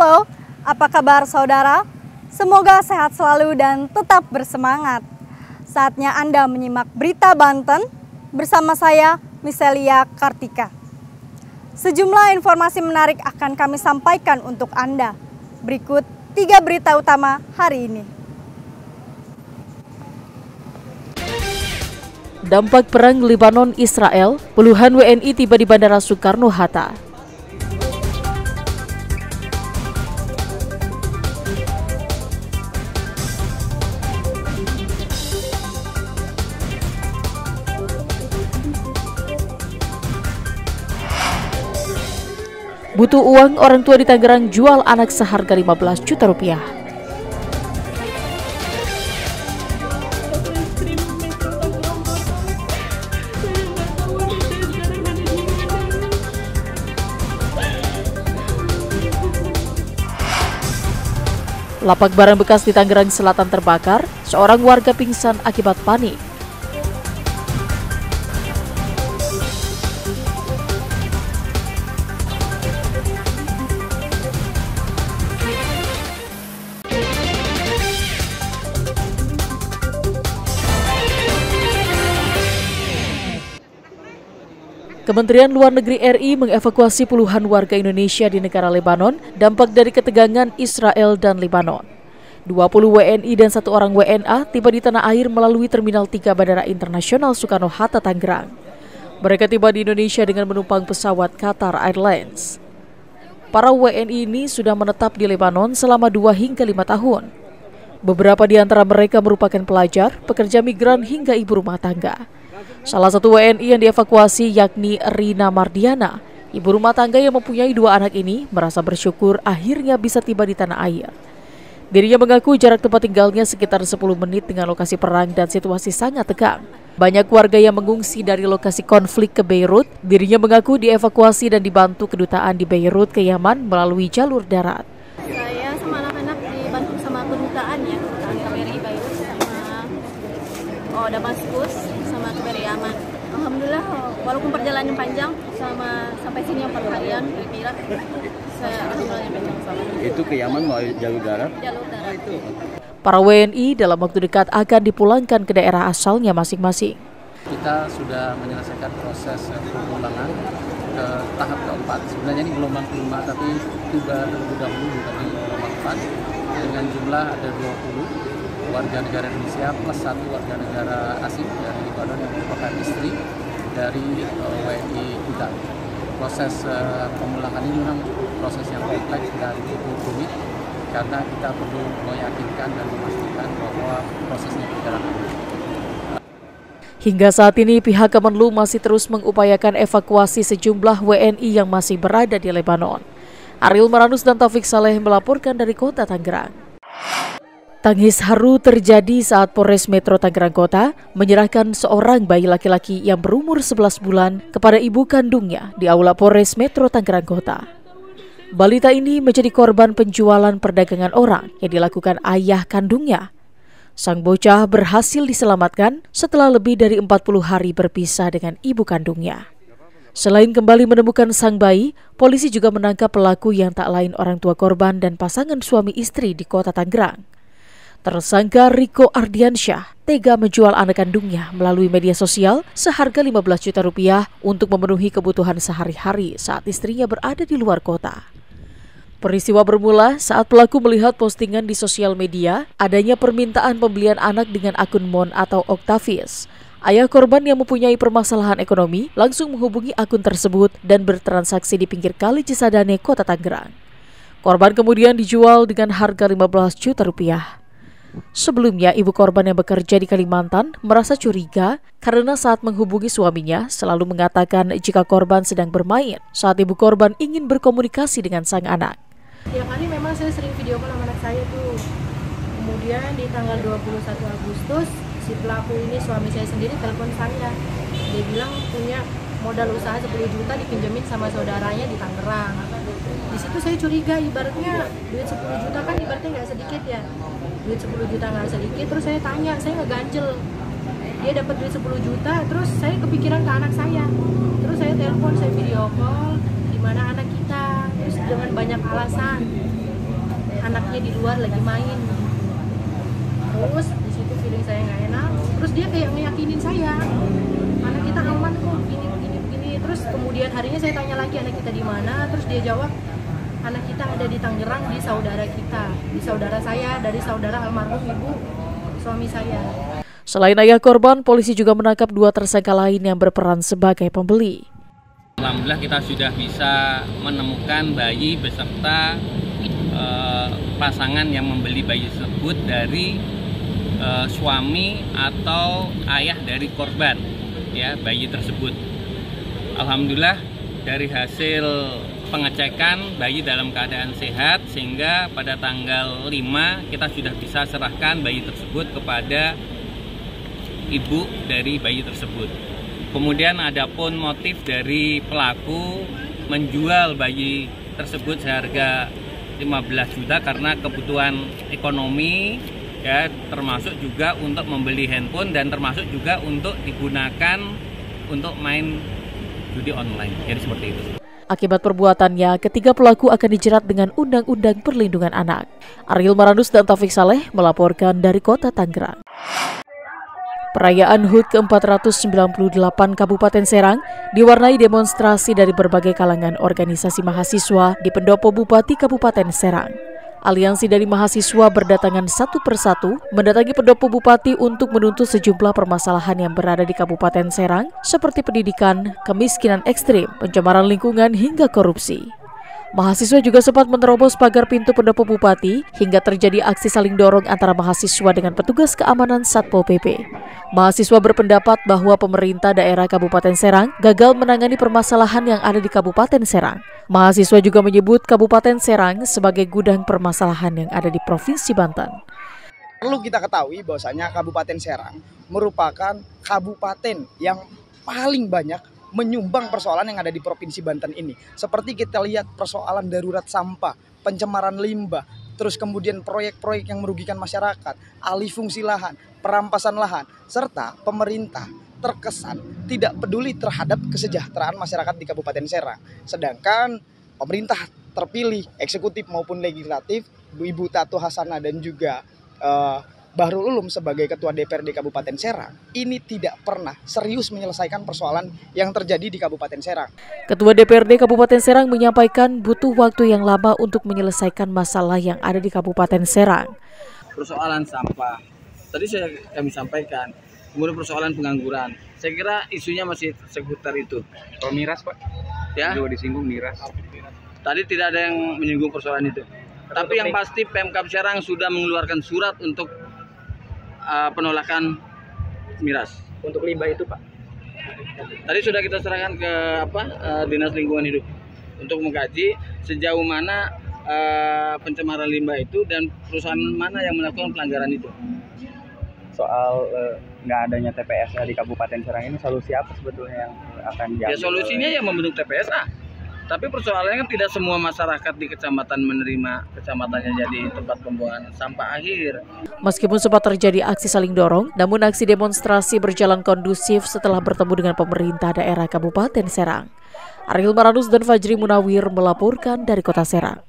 Halo, apa kabar saudara? Semoga sehat selalu dan tetap bersemangat. Saatnya Anda menyimak berita Banten bersama saya, Miselia Kartika. Sejumlah informasi menarik akan kami sampaikan untuk Anda. Berikut tiga berita utama hari ini. Dampak perang Lebanon-Israel, puluhan WNI tiba di Bandara Soekarno-Hatta. Butuh uang, orang tua di Tangerang jual anak seharga 15 juta rupiah. Lapak barang bekas di Tangerang Selatan terbakar, seorang warga pingsan akibat panik. Kementerian Luar Negeri RI mengevakuasi puluhan warga Indonesia di negara Lebanon dampak dari ketegangan Israel dan Lebanon. 20 WNI dan satu orang WNA tiba di tanah air melalui Terminal 3 Bandara Internasional Soekarno-Hatta, Tangerang. Mereka tiba di Indonesia dengan menumpang pesawat Qatar Airlines. Para WNI ini sudah menetap di Lebanon selama 2 hingga 5 tahun. Beberapa di antara mereka merupakan pelajar, pekerja migran hingga ibu rumah tangga. Salah satu WNI yang dievakuasi yakni Rina Mardiana. Ibu rumah tangga yang mempunyai dua anak ini merasa bersyukur akhirnya bisa tiba di tanah air. Dirinya mengaku jarak tempat tinggalnya sekitar 10 menit dengan lokasi perang dan situasi sangat tegang. Banyak warga yang mengungsi dari lokasi konflik ke Beirut. Dirinya mengaku dievakuasi dan dibantu kedutaan di Beirut ke Yaman melalui jalur darat. Saya sama anak-anak dibantu sama kedutaan ya, KBRI Beirut sama oh, Damaskus sama KBRI Yaman. Alhamdulillah walaupun perjalanan panjang sama sampai sini empat harian kira-kira saya alhamdulillah panjang sama. Itu ke Yaman melalui jalur darat? Jalur darat. Para WNI dalam waktu dekat akan dipulangkan ke daerah asalnya masing-masing. Kita sudah menyelesaikan proses pemulangan ke tahap keempat. Sebenarnya ini gelombang kelima, tapi tiba terlebih dahulu di gelombang keempat dengan jumlah ada 20 warga negara Indonesia plus satu warga negara asing dari Lebanon yang merupakan istri dari uh, WNI kita. Proses uh, pemulangan ini memang proses yang kompleks dan cukup rumit karena kita perlu meyakinkan dan memastikan bahwa prosesnya berjalan. Hingga saat ini pihak Kemenlu masih terus mengupayakan evakuasi sejumlah WNI yang masih berada di Lebanon. Ariel Maranus dan Taufik Saleh melaporkan dari kota Tangerang. Tangis haru terjadi saat Polres Metro Tangerang Kota menyerahkan seorang bayi laki-laki yang berumur 11 bulan kepada ibu kandungnya di Aula Polres Metro Tangerang Kota. Balita ini menjadi korban penjualan perdagangan orang yang dilakukan ayah kandungnya. Sang bocah berhasil diselamatkan setelah lebih dari 40 hari berpisah dengan ibu kandungnya. Selain kembali menemukan sang bayi, polisi juga menangkap pelaku yang tak lain orang tua korban dan pasangan suami istri di kota Tangerang. Tersangka Riko Ardiansyah tega menjual anak kandungnya melalui media sosial seharga 15 juta rupiah untuk memenuhi kebutuhan sehari-hari saat istrinya berada di luar kota. Peristiwa bermula saat pelaku melihat postingan di sosial media adanya permintaan pembelian anak dengan akun Mon atau Octavius. Ayah korban yang mempunyai permasalahan ekonomi langsung menghubungi akun tersebut dan bertransaksi di pinggir kali Cisadane, Kota Tangerang. Korban kemudian dijual dengan harga 15 juta rupiah. Sebelumnya, ibu korban yang bekerja di Kalimantan merasa curiga karena saat menghubungi suaminya selalu mengatakan jika korban sedang bermain saat ibu korban ingin berkomunikasi dengan sang anak. Tiap hari memang saya sering video call sama anak saya tuh. Kemudian di tanggal 21 Agustus, si pelaku ini suami saya sendiri telepon saya. Dia bilang punya modal usaha 10 juta dipinjemin sama saudaranya di Tangerang. Di situ saya curiga ibaratnya duit 10 juta kan ibaratnya nggak sedikit ya duit 10 juta nggak sedikit terus saya tanya saya nggak ganjel. Dia dapat duit 10 juta terus saya kepikiran ke anak saya. Terus saya telepon saya video call di mana anak kita? Terus dengan banyak alasan. Anaknya di luar lagi main. Terus di situ feeling saya nggak enak. Terus dia kayak ngeyakinin saya anak kita aman kok gini gini gini. Terus kemudian harinya saya tanya lagi anak kita di mana? Terus dia jawab anak kita ada di Tangerang di saudara kita di saudara saya dari saudara almarhum ibu suami saya Selain ayah korban, polisi juga menangkap dua tersangka lain yang berperan sebagai pembeli. Alhamdulillah kita sudah bisa menemukan bayi beserta eh, pasangan yang membeli bayi tersebut dari eh, suami atau ayah dari korban ya bayi tersebut. Alhamdulillah dari hasil pengecekan bayi dalam keadaan sehat sehingga pada tanggal 5 kita sudah bisa serahkan bayi tersebut kepada ibu dari bayi tersebut. Kemudian ada pun motif dari pelaku menjual bayi tersebut seharga 15 juta karena kebutuhan ekonomi ya termasuk juga untuk membeli handphone dan termasuk juga untuk digunakan untuk main judi online. Jadi seperti itu. Akibat perbuatannya, ketiga pelaku akan dijerat dengan Undang-Undang Perlindungan Anak. Ariel Maranus dan Taufik Saleh melaporkan dari kota Tangerang. Perayaan HUT ke-498 Kabupaten Serang diwarnai demonstrasi dari berbagai kalangan organisasi mahasiswa di pendopo Bupati Kabupaten Serang. Aliansi dari mahasiswa berdatangan satu persatu mendatangi pendopo Bupati untuk menuntut sejumlah permasalahan yang berada di Kabupaten Serang seperti pendidikan, kemiskinan ekstrim, pencemaran lingkungan hingga korupsi. Mahasiswa juga sempat menerobos pagar pintu pendopo bupati hingga terjadi aksi saling dorong antara mahasiswa dengan petugas keamanan Satpol PP. Mahasiswa berpendapat bahwa pemerintah daerah Kabupaten Serang gagal menangani permasalahan yang ada di Kabupaten Serang. Mahasiswa juga menyebut Kabupaten Serang sebagai gudang permasalahan yang ada di Provinsi Banten. Perlu kita ketahui bahwasanya Kabupaten Serang merupakan kabupaten yang paling banyak menyumbang persoalan yang ada di Provinsi Banten ini. Seperti kita lihat persoalan darurat sampah, pencemaran limbah, terus kemudian proyek-proyek yang merugikan masyarakat, alih fungsi lahan, perampasan lahan, serta pemerintah terkesan tidak peduli terhadap kesejahteraan masyarakat di Kabupaten Serang. Sedangkan pemerintah terpilih, eksekutif maupun legislatif, Ibu Tatu Hasana dan juga uh, Bahrul Ulum sebagai Ketua DPRD Kabupaten Serang ini tidak pernah serius menyelesaikan persoalan yang terjadi di Kabupaten Serang. Ketua DPRD Kabupaten Serang menyampaikan butuh waktu yang lama untuk menyelesaikan masalah yang ada di Kabupaten Serang. Persoalan sampah, tadi saya kami sampaikan, kemudian persoalan pengangguran. Saya kira isunya masih seputar itu. Kalau miras Pak, ya. juga disinggung miras. Tadi tidak ada yang menyinggung persoalan itu. Tapi yang pasti Pemkap Serang sudah mengeluarkan surat untuk uh, penolakan miras. Untuk limbah itu Pak? Tadi sudah kita serahkan ke apa uh, dinas lingkungan hidup untuk mengkaji sejauh mana uh, pencemaran limbah itu dan perusahaan mana yang melakukan pelanggaran itu. Soal nggak uh, adanya TPS di Kabupaten Serang ini solusi apa sebetulnya yang akan diambil? Ya solusinya ya membentuk TPSA. Tapi persoalannya kan tidak semua masyarakat di kecamatan menerima kecamatannya jadi tempat pembuangan sampah akhir. Meskipun sempat terjadi aksi saling dorong, namun aksi demonstrasi berjalan kondusif setelah bertemu dengan pemerintah daerah Kabupaten Serang. Ariel Maranus dan Fajri Munawir melaporkan dari kota Serang.